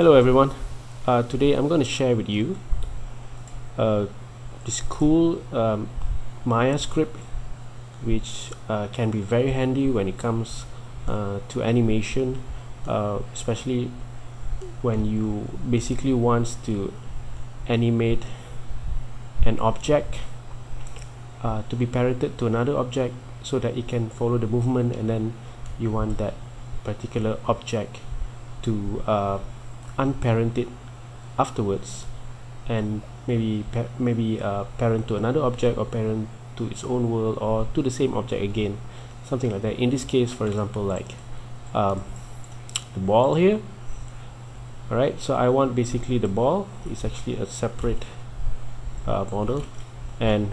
Hello everyone. Uh, today I'm going to share with you uh, this cool um, Maya script which uh, can be very handy when it comes uh, to animation uh, especially when you basically wants to animate an object uh, to be parented to another object so that it can follow the movement and then you want that particular object to unparent it afterwards and maybe maybe uh, parent to another object or parent to its own world or to the same object again something like that. In this case for example like um, the ball here alright? So I want basically the ball is actually a separate uh, model and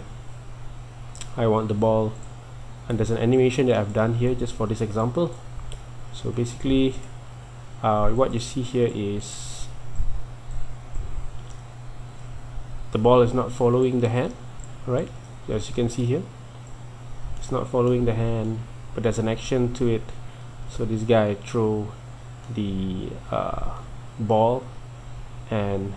I want the ball and there's an animation that I've done here just for this example. So basically uh, what you see here is the ball is not following the hand right? As you can see here it's not following the hand but there's an action to it. So this guy throw the uh, ball and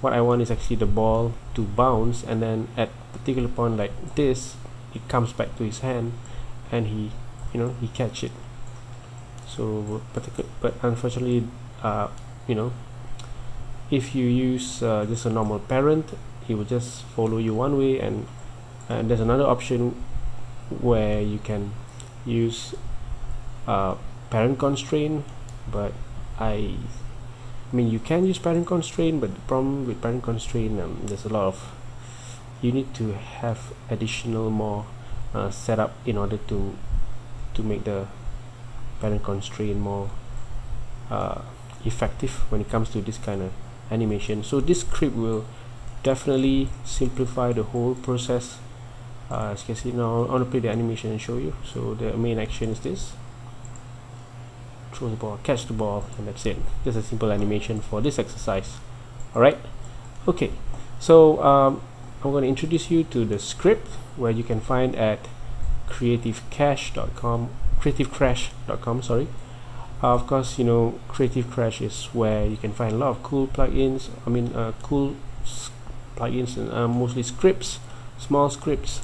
what I want is actually the ball to bounce and then at particular point like this it comes back to his hand and he you know he catch it so but but unfortunately uh, you know if you use uh, just a normal parent he will just follow you one way and and there's another option where you can use uh, parent constraint but I I mean you can use parent constraint but the problem with parent constraint um, there's a lot of you need to have additional more uh, setup in order to to make the parent constraint more uh, effective when it comes to this kind of animation. So this script will definitely simplify the whole process. Uh, as you can see now I want to play the animation and show you. So the main action is this. Throw the ball catch the ball and that's it. Just a simple animation for this exercise. Alright? Okay. So um, I'm going to introduce you to the script where you can find at creativecache.com creativecrash.com sorry. Uh, of course you know creative crash is where you can find a lot of cool plugins. I mean uh, cool plugins and uh, mostly scripts small scripts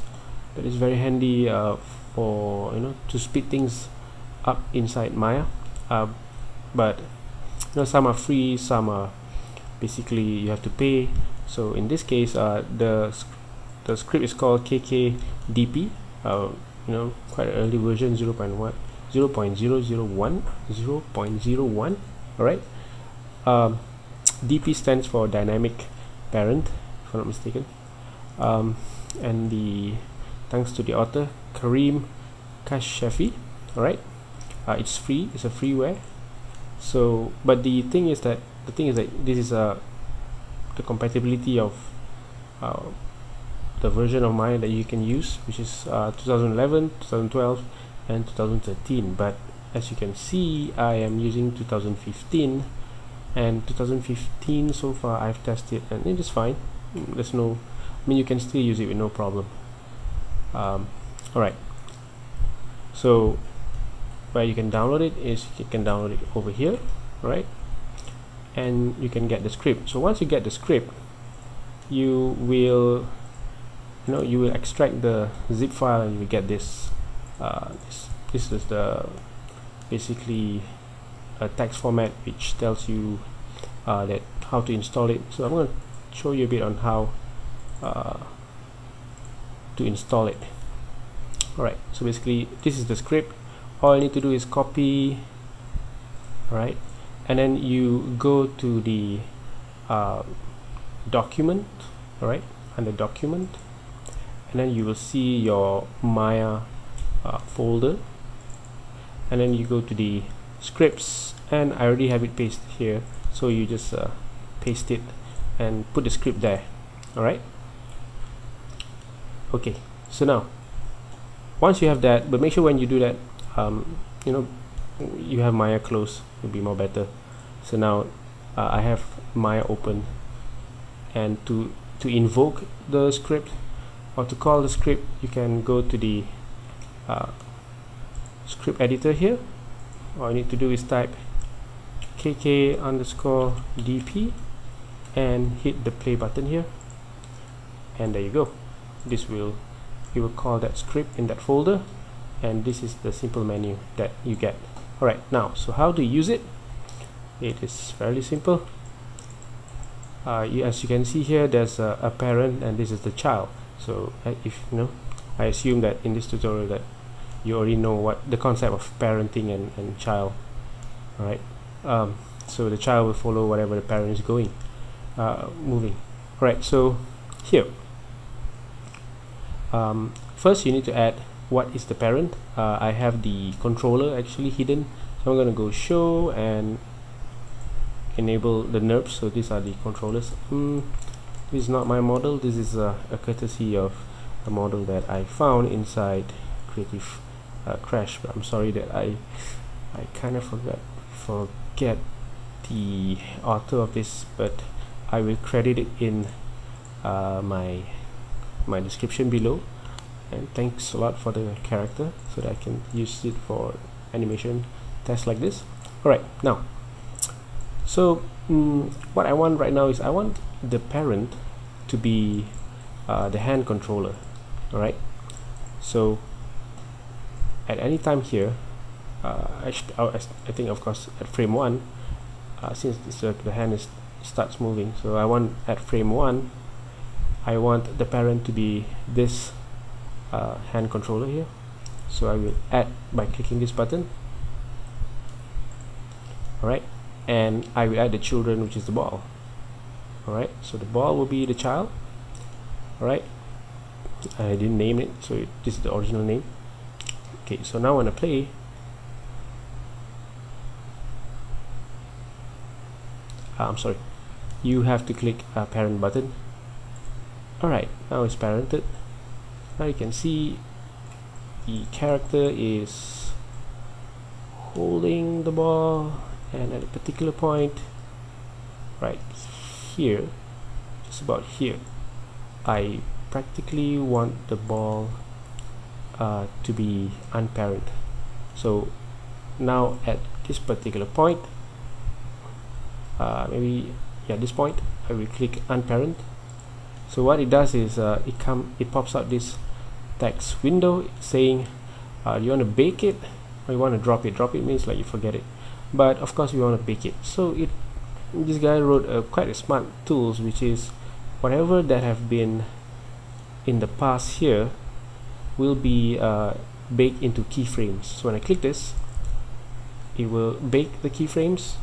that is very handy uh, for you know to speed things up inside Maya. Uh, but you know some are free some are basically you have to pay. So in this case uh, the the script is called KKDP you know quite early version 0 0.1 0 0.001 0 0.01 all right um, DP stands for dynamic parent if I'm not mistaken. Um, and the thanks to the author Kareem Kashafi all right uh, it's free it's a freeware. So but the thing is that the thing is that this is a uh, the compatibility of uh, the version of Maya that you can use which is uh, 2011 2012 and 2013 but as you can see I am using 2015 and 2015 so far I've tested and it is fine. There's no I mean you can still use it with no problem. Um, alright. So where you can download it is you can download it over here right? And you can get the script. So once you get the script you will you know you will extract the zip file and you get this uh, this, this is the basically a text format which tells you uh, that how to install it. So I'm going to show you a bit on how uh, to install it. Alright so basically this is the script. All you need to do is copy right and then you go to the uh, document alright under document and then you will see your Maya uh, folder. And then you go to the scripts. And I already have it pasted here. So you just uh, paste it and put the script there. Alright? Okay. So now once you have that but make sure when you do that um, you know you have Maya closed will be more better. So now uh, I have Maya open. And to to invoke the script or to call the script you can go to the uh, script editor here. All you need to do is type kk underscore dp and hit the play button here. And there you go. This will you will call that script in that folder. And this is the simple menu that you get. Alright now so how do you use it? It is fairly simple. Uh, you, as you can see here there's a, a, parent and this is the child so if you know I assume that in this tutorial that you already know what the concept of parenting and, and child alright um, so the child will follow whatever the parent is going uh, moving alright so here. Um, first you need to add what is the parent. Uh, I have the controller actually hidden. So I'm gonna go show and enable the NURBS so these are the controllers. Mm, this is not my model. This is a, a courtesy of a model that I found inside creative uh, crash but I'm sorry that I I kind of forgot forget the author of this but I will credit it in uh, my my description below. And thanks a lot for the character so that I can use it for animation tests like this. Alright now so mm, what I want right now is I want the parent to be uh, the hand controller alright? So at any time here uh, I, I, think of course at frame 1 uh, since this, uh, the hand is starts moving so I want at frame 1 I want the parent to be this uh, hand controller here. So I will add by clicking this button. Alright? And I will add the children which is the ball alright so the ball will be the child. Alright I didn't name it so it, this is the original name. Okay so now when I play uh, I'm sorry. You have to click a parent button. Alright now it's parented. Now you can see the character is holding the ball and at a particular point. Right here just about here I practically want the ball uh, to be unparent so now at this particular point uh, maybe yeah this point I will click unparent so what it does is uh, it come it pops out this text window saying uh, you want to bake it? Or you want to drop it? Drop it? means like you forget it. But of course we want to bake it. So it this guy wrote a quite a smart tools which is whatever that have been in the past here will be uh, baked into keyframes. So when I click this it will bake the keyframes.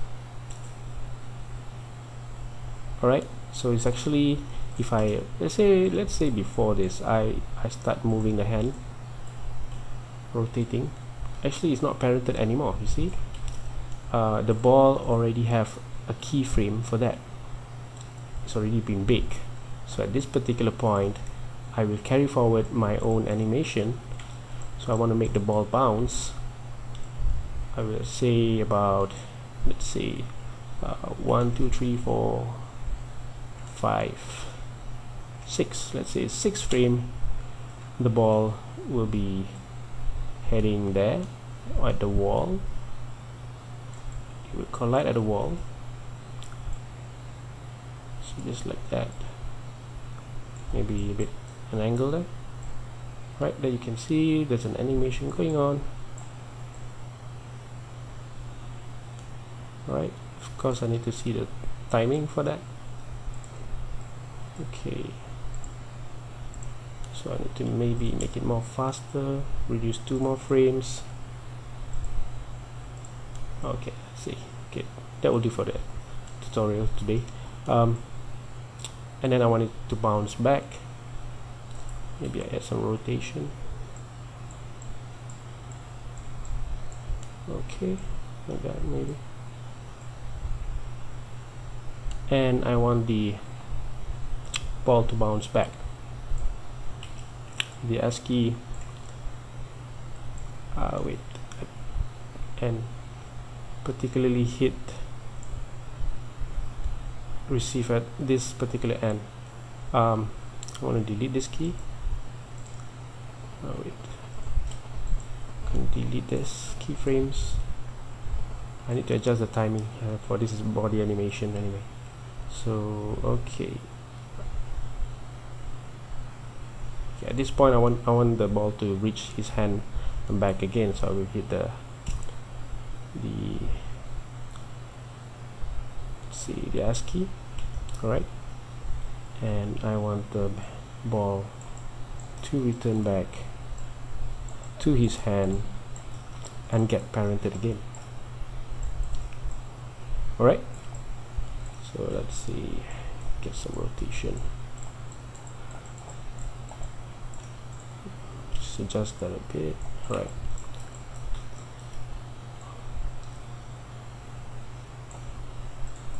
Alright so it's actually if I let's say let's say before this I I start moving the hand rotating. Actually it's not parented anymore you see? Uh, the ball already have a keyframe for that. It's already been baked. So at this particular point I will carry forward my own animation. So I want to make the ball bounce. I will say about let's say uh, one two three four five six. Let's say six frame the ball will be heading there at the wall. It will collide at the wall just like that. Maybe a bit an angle there. Right there you can see there's an animation going on. Right of course I need to see the timing for that. Okay. So I need to maybe make it more faster reduce two more frames. Okay see. Okay that will do for the tutorial today. Um, and then I want it to bounce back. Maybe I add some rotation. Okay like that maybe. And I want the ball to bounce back. The S key uh, wait. And particularly hit receive at this particular end. Um, I want to delete this key. Oh wait. Can delete this keyframes. I need to adjust the timing uh, for this is body animation anyway. So okay. At this point I want I want the ball to reach his hand and back again so I will hit the the see the S key alright. And I want the ball to return back to his hand and get parented again. Alright. So let's see. Get some rotation. Just adjust that a bit. Alright.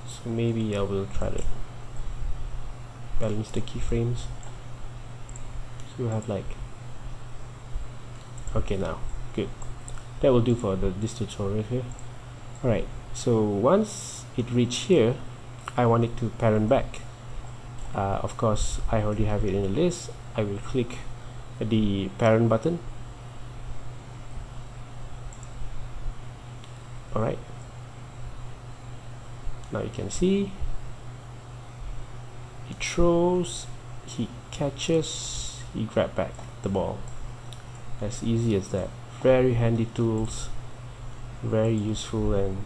So maybe I will try to balance the keyframes. So you have like okay now good. That will do for the this tutorial here. Alright so once it reach here I want it to parent back. Uh, of course I already have it in the list. I will click the parent button. Alright. Now you can see he throws he catches he grab back the ball. As easy as that. Very handy tools very useful and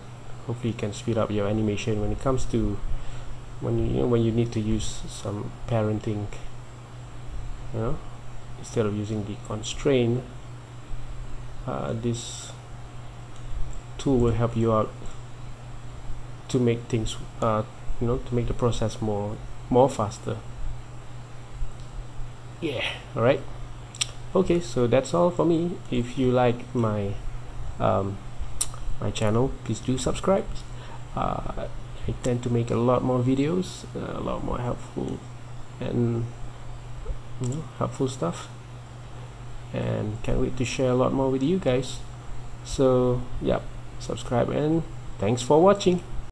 hopefully you can speed up your animation when it comes to when you, you know when you need to use some parenting you know instead of using the constraint uh, this tool will help you out to make things uh, you know to make the process more more faster. Yeah all right okay so that's all for me. If you like my um, my channel please do subscribe. Uh, I tend to make a lot more videos uh, a lot more helpful and you know helpful stuff. And can't wait to share a lot more with you guys. So yep subscribe and thanks for watching